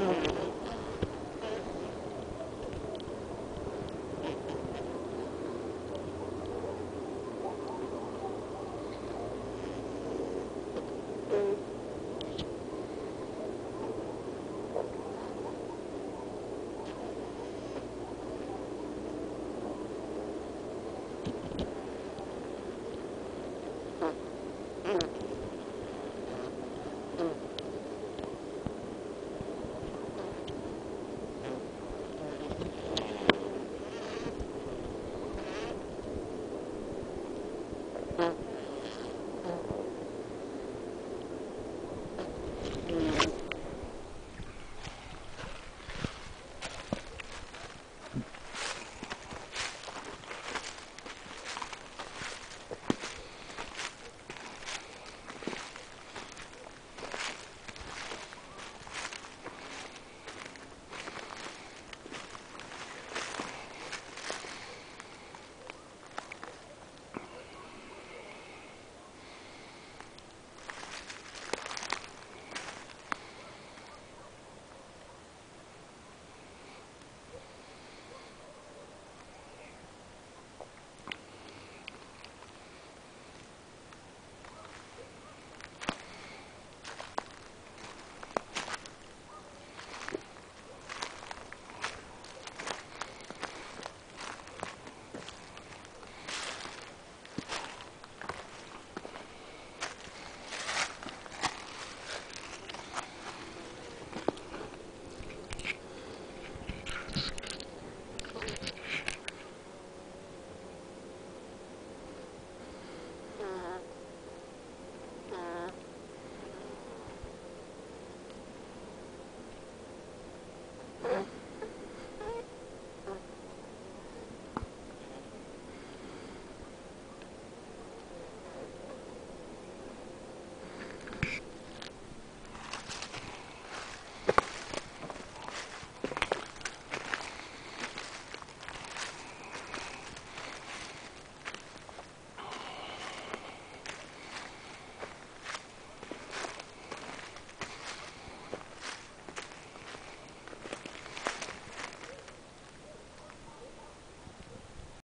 Mm-hmm. Mm-hmm. you